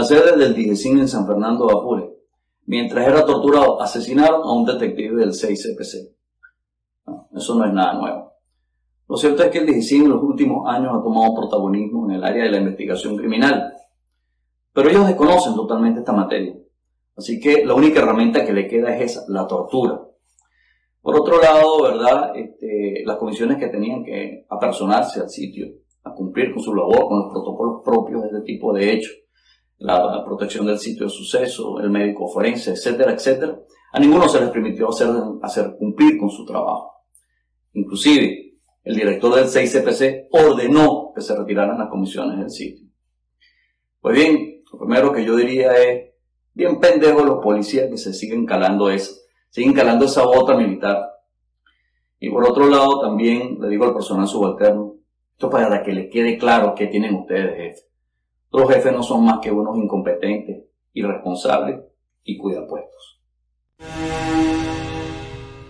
la sede del DIGESIN en San Fernando de Apure, mientras era torturado, asesinaron a un detective del 6CPC. eso no es nada nuevo. Lo cierto es que el DIGESIN en los últimos años ha tomado protagonismo en el área de la investigación criminal, pero ellos desconocen totalmente esta materia. Así que la única herramienta que le queda es esa, la tortura. Por otro lado, ¿verdad? Este, las comisiones que tenían que apersonarse al sitio, a cumplir con su labor, con los protocolos propios de este tipo de hechos, la, protección del sitio de suceso, el médico forense, etcétera, etcétera, a ninguno se les permitió hacer, cumplir con su trabajo. Inclusive, el director del 6CPC ordenó que se retiraran las comisiones del sitio. Pues bien, lo primero que yo diría es, bien pendejo los policías que se siguen calando esa, siguen calando esa bota militar. Y por otro lado, también le digo al personal subalterno, esto para que les quede claro que tienen ustedes, jefe. Los jefes no son más que unos incompetentes, irresponsables y cuidapuestos.